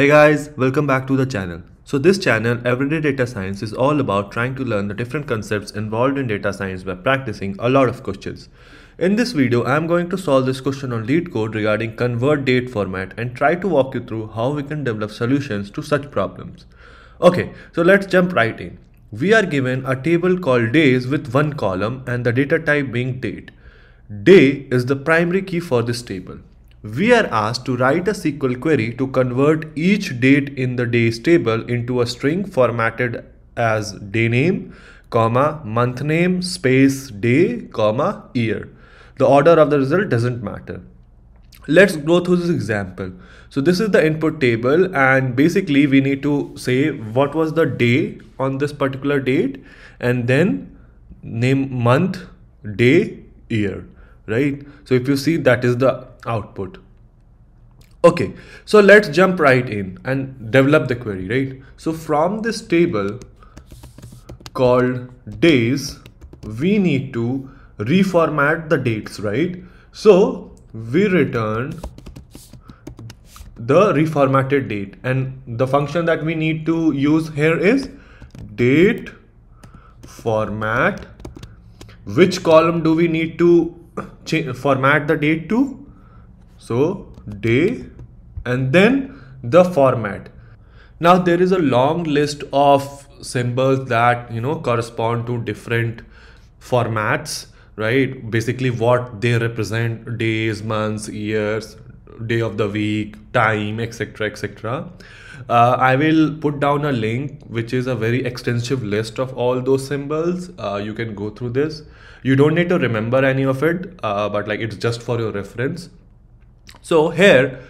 Hey guys, welcome back to the channel. So this channel, Everyday Data Science, is all about trying to learn the different concepts involved in data science by practicing a lot of questions. In this video, I am going to solve this question on LeetCode regarding convert date format and try to walk you through how we can develop solutions to such problems. Okay, so let's jump right in. We are given a table called days with one column and the data type being date. Day is the primary key for this table. We are asked to write a SQL query to convert each date in the days table into a string formatted as day name, comma, month name, space, day, comma, year. The order of the result doesn't matter. Let's go through this example. So this is the input table and basically we need to say what was the day on this particular date and then name month, day, year, right? So if you see that is the output. Okay, so let's jump right in and develop the query, right? So from this table called days, we need to reformat the dates, right? So we return the reformatted date and the function that we need to use here is date format which column do we need to format the date to so day and then the format. Now there is a long list of symbols that you know correspond to different formats right basically what they represent days months years day of the week time etc etc uh, i will put down a link which is a very extensive list of all those symbols uh, you can go through this you don't need to remember any of it uh, but like it's just for your reference so here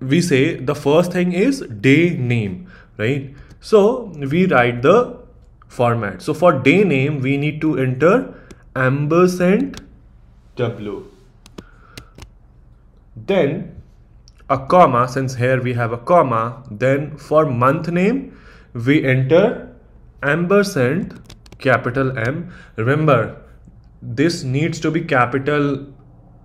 we say the first thing is day name, right? So we write the format. So for day name, we need to enter ampersand w. Then a comma, since here we have a comma, then for month name, we enter ampersand capital M. Remember, this needs to be capital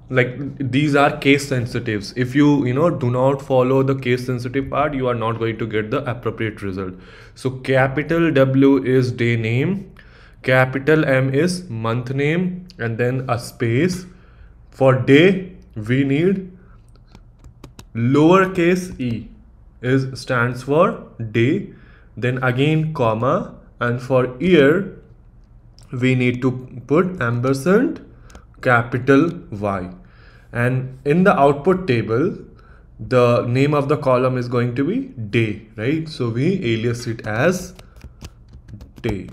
like these are case sensitives. If you you know do not follow the case sensitive part you are not going to get the appropriate result. So capital w is day name capital m is month name and then a space. For day we need lowercase e is stands for day then again comma and for year we need to put ampersand capital Y. And in the output table the name of the column is going to be day right? So we alias it as day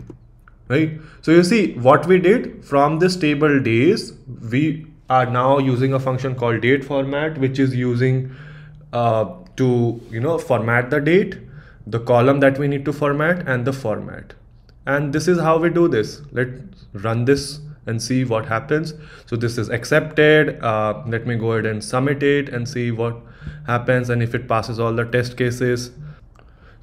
right? So you see what we did from this table days we are now using a function called date format which is using uh, to you know format the date the column that we need to format and the format. And this is how we do this. Let's run this and see what happens. So this is accepted. Uh, let me go ahead and submit it and see what happens and if it passes all the test cases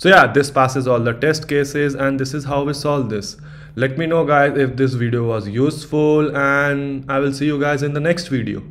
so yeah this passes all the test cases and this is how we solve this. Let me know guys if this video was useful and i will see you guys in the next video